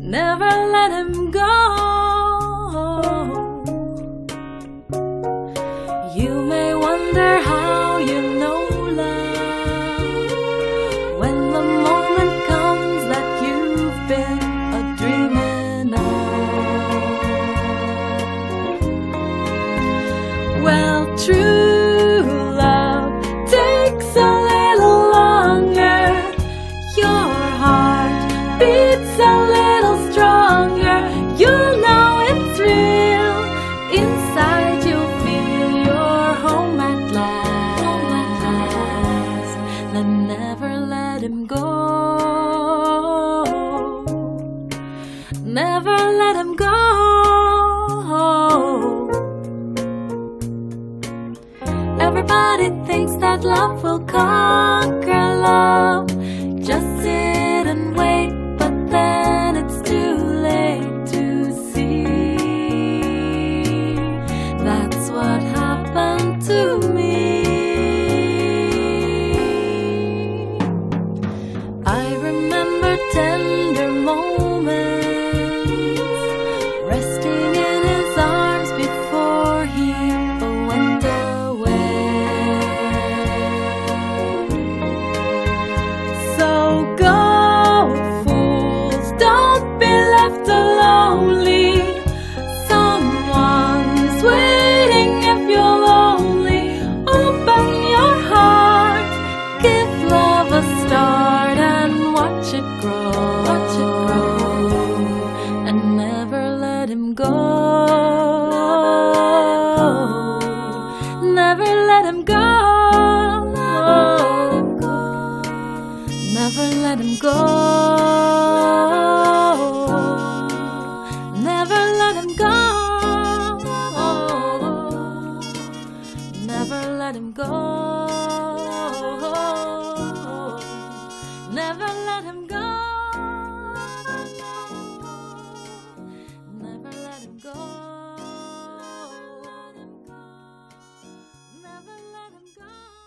never let him go. You may wonder how you know love when the moment comes that you've been a dreaming of. Well, true. but it thinks that love will conquer love. go. Never let him go. Never let him go. Never let him go. Never let him go. I'm gone.